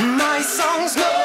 My songs know